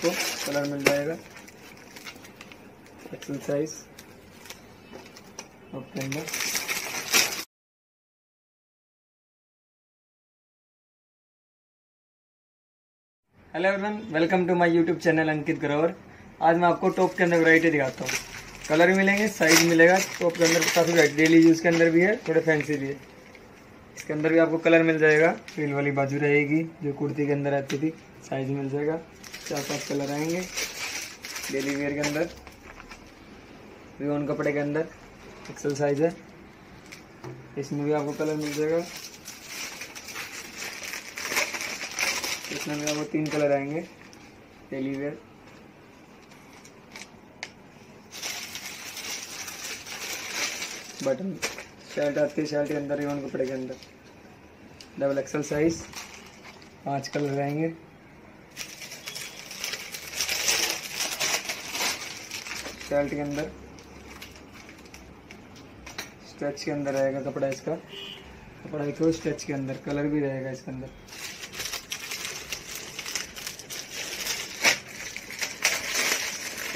आपको, कलर मिल जाएगा। एक्सल साइज़ टॉप के अंदर hello everyone welcome to my YouTube channel Ankit Grover आज मैं आपको टॉप के अंदर वैरायटी दिखाता हूँ। कलर मिलेंगे साइज़ मिलेगा। टॉप के अंदर काफ़ी डेली यूज़ के अंदर भी है, थोड़े फैंसी भी है। इसके अंदर भी आपको कलर मिल जाएगा। फील वाली बाजू रहेगी, जो कुर्ती के अंदर आती थी साइज़ मिल जाएगा। चार पाँच कलर आएँगे। डेली वेयर के अंदर। रिओन कपड़े के अंदर। एक्सल साइज़ है। इसमें भी आपको कलर मिल जाएगा। इसमें भी आपको तीन कलर आएँगे। डेली वेयर बटन शर्ट आती है शर्ट के अंदर रिओन कपड़े के अंदर। डबल एक्सल साइज़ पाँच कलर रहेंगे शर्ट के अंदर। स्ट्रेच के अंदर रहेगा कपड़ा इसका। कपड़ा देखो स्ट्रेच के अंदर कलर भी रहेगा इसके अंदर।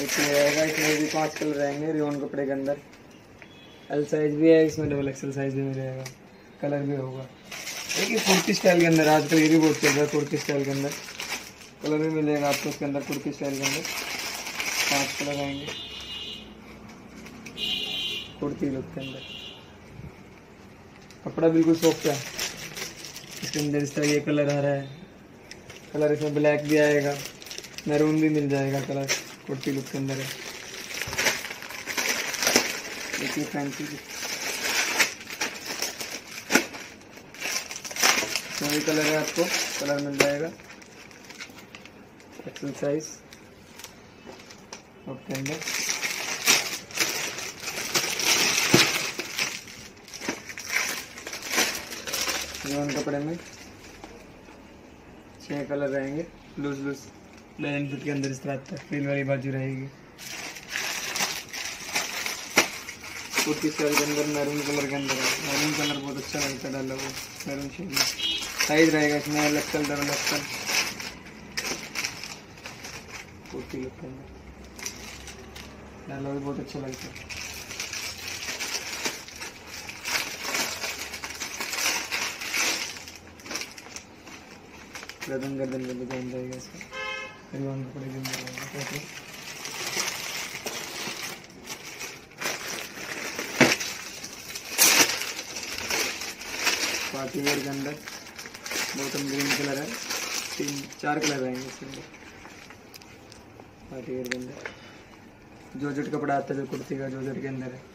इसमें रहेगा, इसमें भी पाँच कलर रहेंगे रिओन कपड़े के अंदर। एल साइज़ भी है, इसमें डबल एक्सल साइज़ भी मिलेगा कलर भी होगा। देखिए, कुर्ती स्टाइल के अंदर, आजकल ये भी बहुत चल रहा है कुर्ती स्टाइल के अंदर। कलर भी मिलेगा आपको इसके अंदर, कुर्ती स्टाइल के अंदर। पाँच कलर आएँगे कुर्ती लुक के अंदर। कपड़ा बिल्कुल सॉफ्ट है। इसके अंदर इस तरह ये कलर आ रहा है। कलर इसमें ब्लैक भी आएगा। मैरून भी मिल जाएगा कलर, कुर्ती लुक के अंदर है। देखिए फैंसी सभी कलर है आपको, कलर मिल जाएगा। एक्सल साइज़ के अंदर। रिओन कपड़े में। छह कलर रहेंगे। Loose loose. प्लेन फिट के अंदर इस तरह है फील वाली बाजू रहेगी। कुर्ती स्टाइल के अंदर मैरून कलर के अंदर। है मैरून कलर बहुत अच्छा लगता है डाला वो मैरून शेड में। साइज़ रहेगा इसमें L XL double XL kurti look के अंदर। डाला भी बहुत अच्छा लगता है। गर्दन गर्दन का डिज़ाइन रहेगा इसका। रिवान के अंदर रहेगा पार्टी वेयर के अंदर बॉटम ग्रीन कलर है। तीन, चार कलर आएँगे इसके अंदर। पार्टी वेयर के अंदर। जॉर्जेट कपड़ा आता है, जो कुर्ती का जॉर्जेट के अंदर है।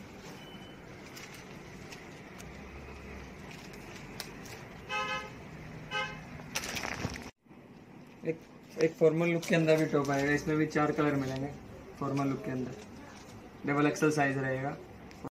एक एक फॉर्मल लुक के अंदर भी टॉप आएगा, इसमें भी चार कलर मिलेंगे फॉर्मल लुक के अंदर। डबल एक्सल साइज़ रहेगा।